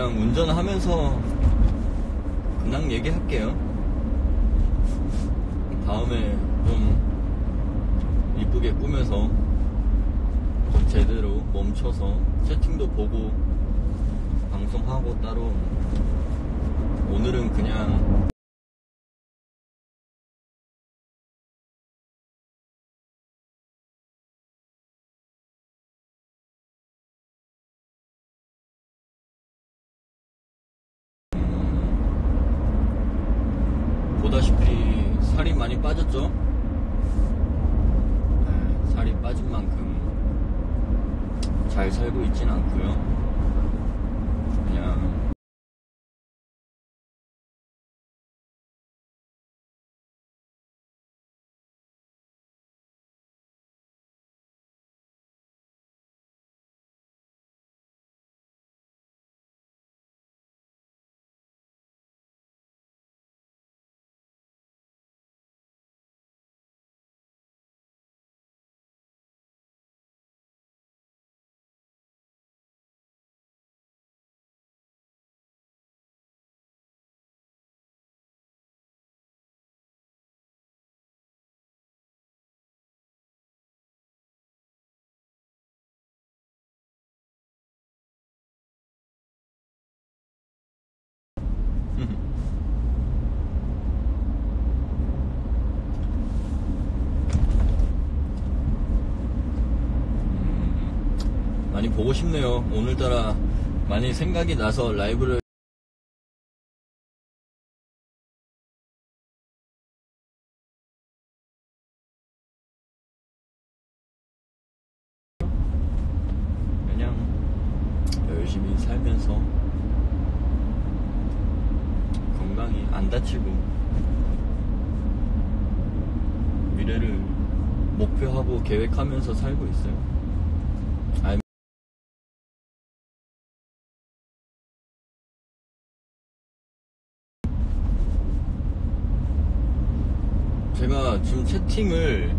그냥 운전하면서 그냥 얘기할게요. 다음에 좀 이쁘게 꾸며서 좀 제대로 멈춰서 채팅도 보고 방송하고 따로 오늘은 그냥 보다시피 살이 많이 빠졌죠? 네, 살이 빠진 만큼 잘 살고 있진 않고요. 그냥 음, 많이 보고 싶네요. 오늘따라 많이 생각이 나서 라이브를 그냥 열심히 살면서 건강히 안 다치고 미래를 목표하고 계획하면서 살고 있어요. 알- 제가 지금 채팅을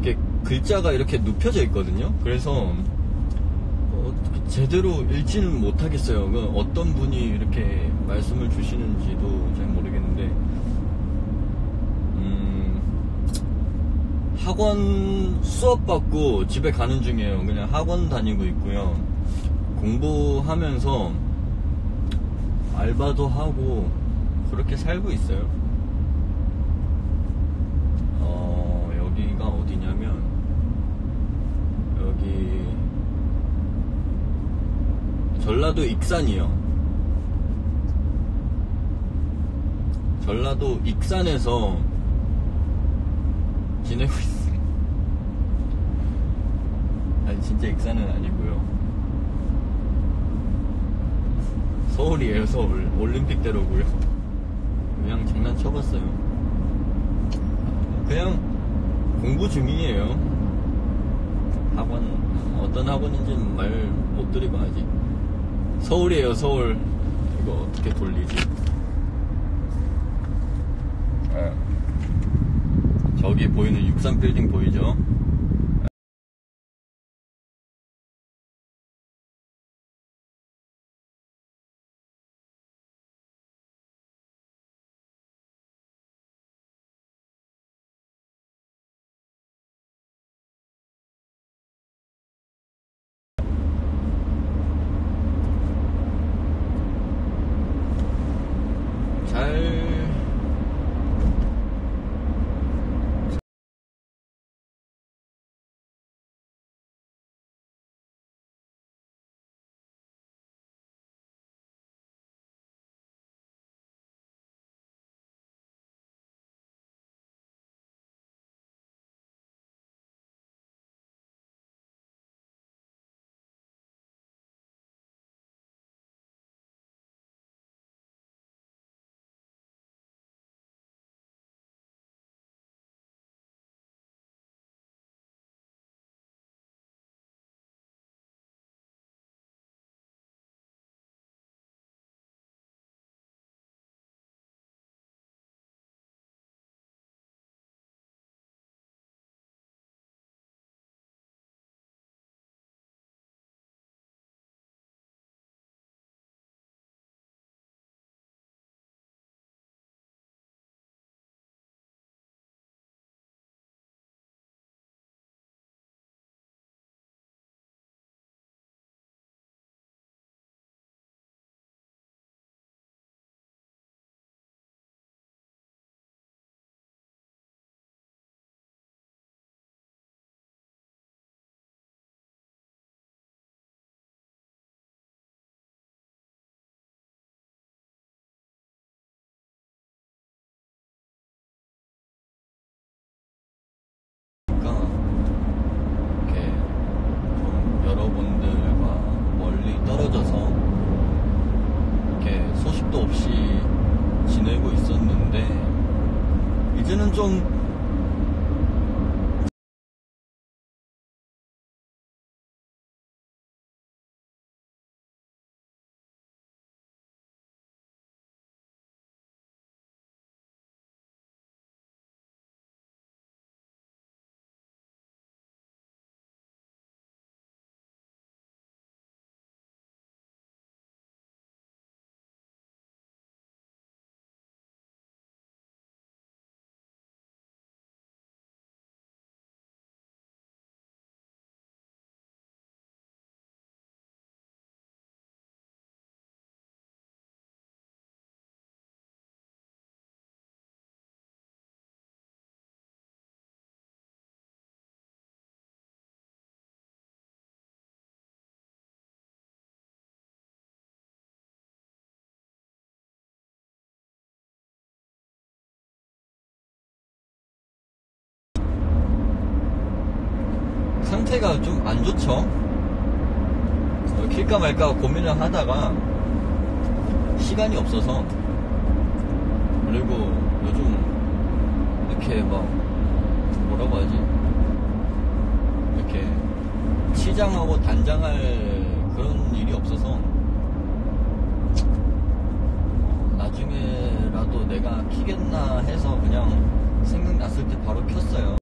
이렇게 글자가 이렇게 눕혀져 있거든요. 그래서 어, 제대로 읽지는 못하겠어요. 그 어떤 분이 이렇게 말씀을 주시는지도 잘 모르겠는데, 음, 학원 수업 받고 집에 가는 중이에요. 그냥 학원 다니고 있고요. 공부하면서 알바도 하고 그렇게 살고 있어요. 어, 여기가 어디냐면, 여기, 전라도 익산이요. 전라도 익산에서 지내고 있어요. 아니, 진짜 익산은 아니고요. 서울이에요, 서울. 올림픽대로고요. 그냥 장난쳐봤어요. 그냥 공부 중이에요. 학원, 어떤 학원인지는 말 못 드리고 아직. 서울이에요, 서울. 이거 어떻게 돌리지? 아, 저기 보이는 63 빌딩 보이죠? 只能种 상태가 좀 안 좋죠. 어, 킬까 말까 고민을 하다가 시간이 없어서 그리고 요즘 이렇게 막 뭐라고 하지? 이렇게 치장하고 단장할 그런 일이 없어서 어, 나중에라도 내가 키겠나 해서 그냥 생각났을 때 바로 켰어요.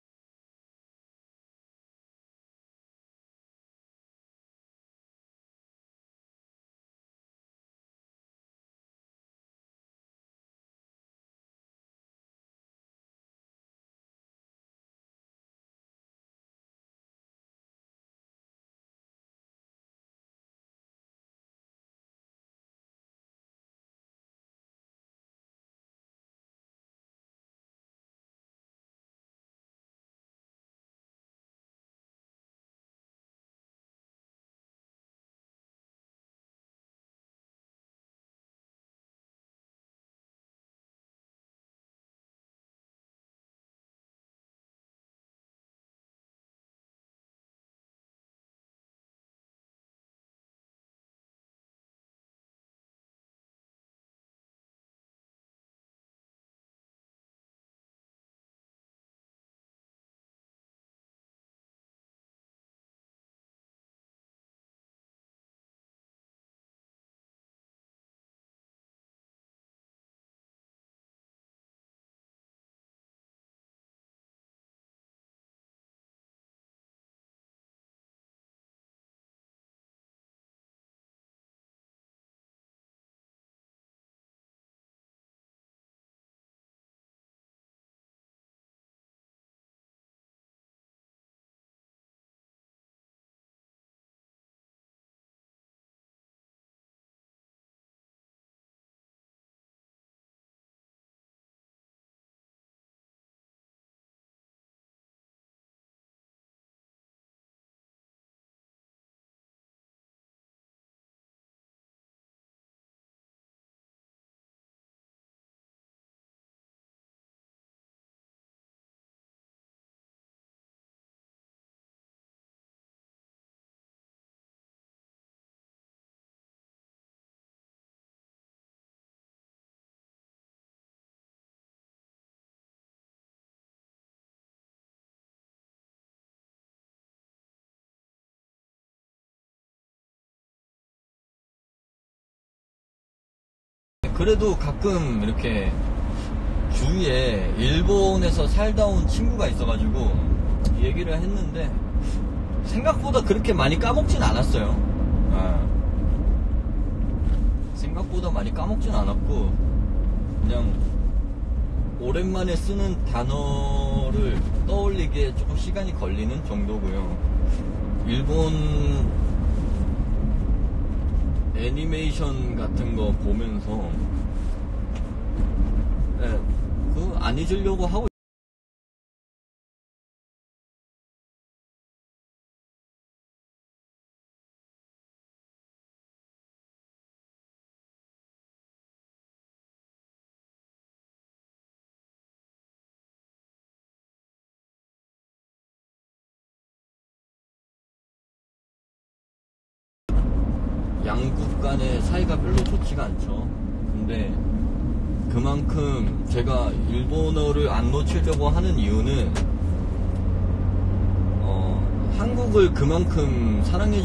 그래도 가끔 이렇게 주위에 일본에서 살다 온 친구가 있어가지고 얘기를 했는데 생각보다 그렇게 많이 까먹진 않았어요. 아. 생각보다 많이 까먹진 않았고 그냥 오랜만에 쓰는 단어를 떠올리기에 조금 시간이 걸리는 정도고요. 일본 애니메이션 같은 거 보면서 예, 그 안 잊으려고 하고 양국 간의 사이가 별로 좋지가 않죠. 근데 그만큼 제가 일본어를 안 놓치려고 하는 이유는 어, 한국을 그만큼 사랑해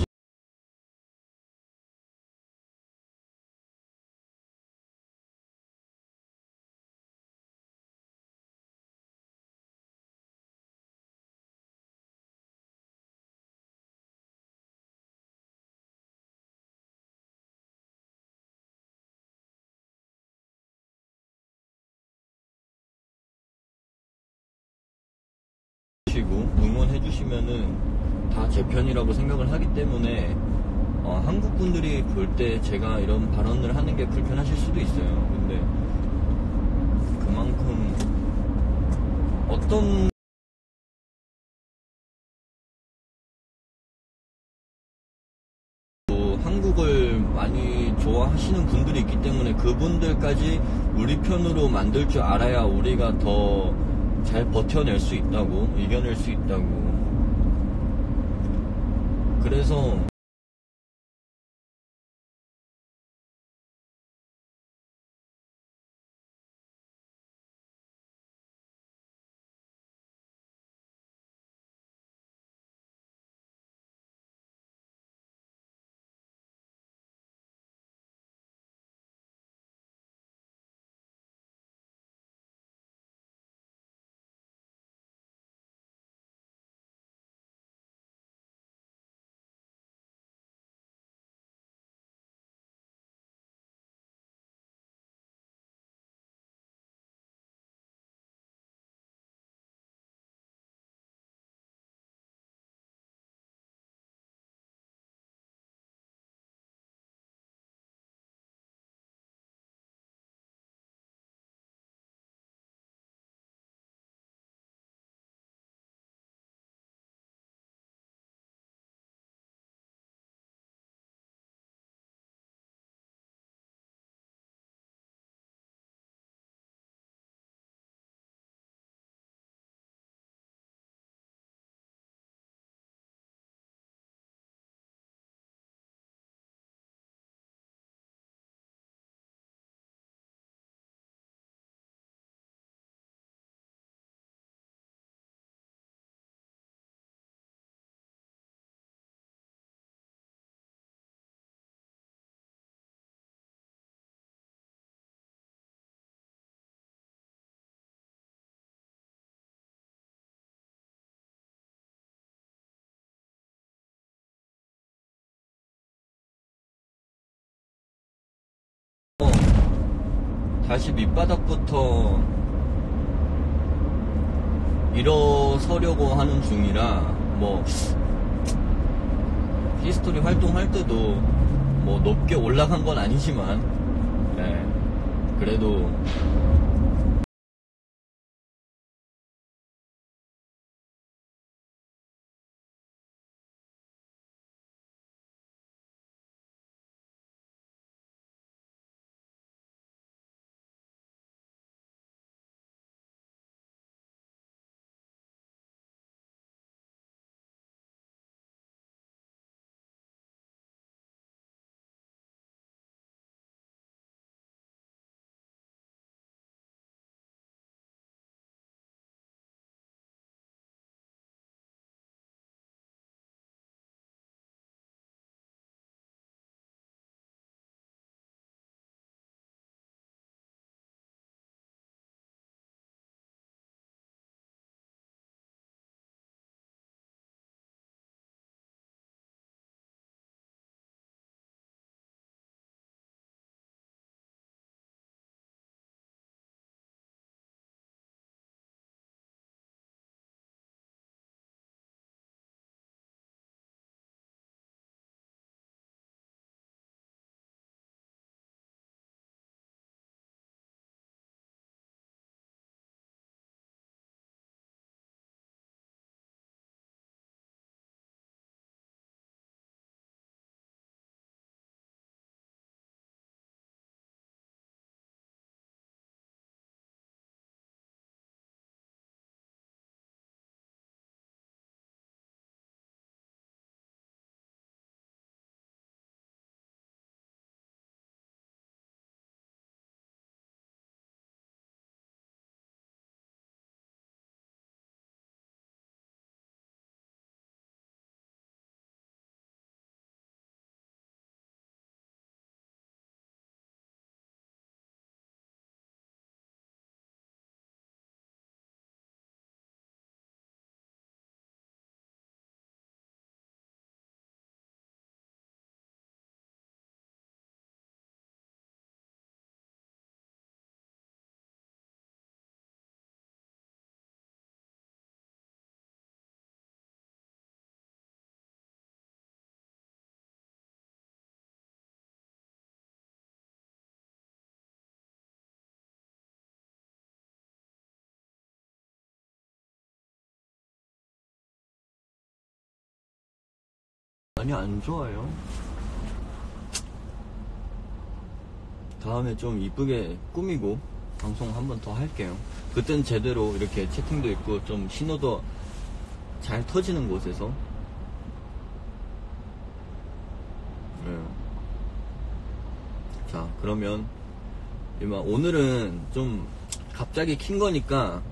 주시면은 다 제 편이라고 생각을 하기 때문에 어, 한국 분들이 볼 때 제가 이런 발언을 하는 게 불편하실 수도 있어요. 근데 그만큼 어떤 또 한국을 많이 좋아하시는 분들이 있기 때문에 그분들까지 우리 편으로 만들 줄 알아야 우리가 더 잘 버텨낼 수 있다고 이겨낼 수 있다고 그래서 다시 밑바닥부터 일어서려고 하는 중이라 뭐 히스토리 활동할 때도 뭐 높게 올라간 건 아니지만 예, 그래도 많이 안 좋아요. 다음에 좀 이쁘게 꾸미고 방송 한 번 더 할게요. 그땐 제대로 이렇게 채팅도 있고 좀 신호도 잘 터지는 곳에서. 네. 자, 그러면 이만 오늘은 좀 갑자기 킨 거니까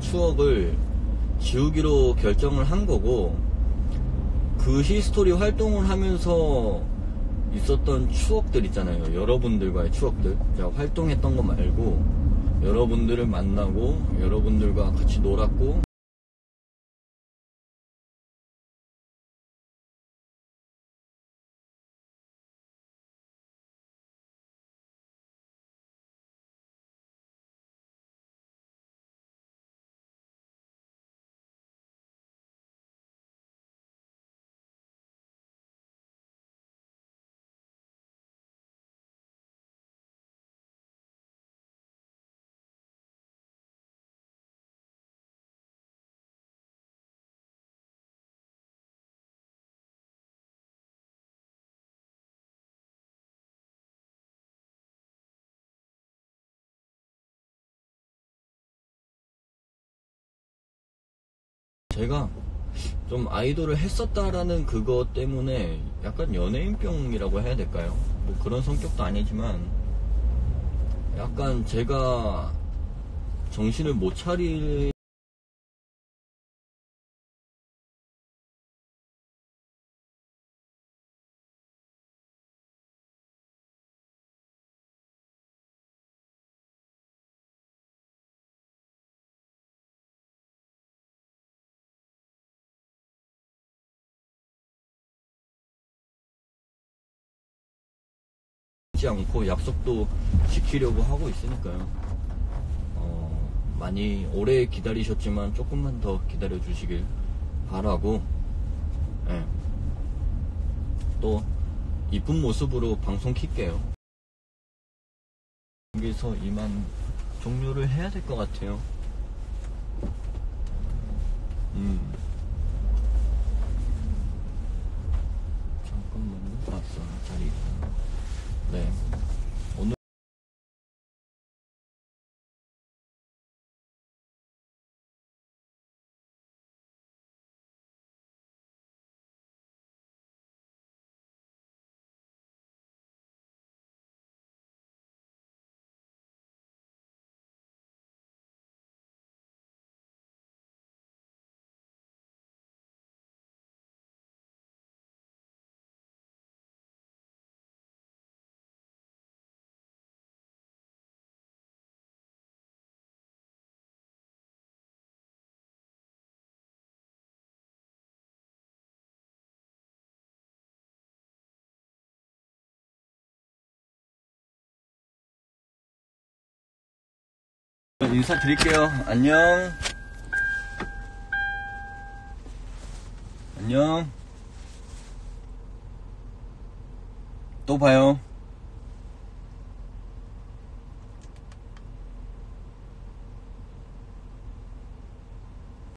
추억을 지우기로 결정을 한 거고 그 히스토리 활동을 하면서 있었던 추억들 있잖아요. 여러분들과의 추억들. 제가 활동했던 거 말고 여러분들을 만나고 여러분들과 같이 놀았고 제가 좀 아이돌을 했었다라는 그것 때문에 약간 연예인병이라고 해야 될까요? 뭐 그런 성격도 아니지만 약간 제가 정신을 못 차릴 지 않고 약속도 지키려고 하고 있으니까요. 어, 많이 오래 기다리셨지만 조금만 더 기다려 주시길 바라고, 예. 또 이쁜 모습으로 방송 킬게요. 여기서 이만 종료를 해야 될 것 같아요. 음. 잠깐만요. 왔어. 자리. 네. 인사드릴게요. 안녕. 안녕. 또 봐요.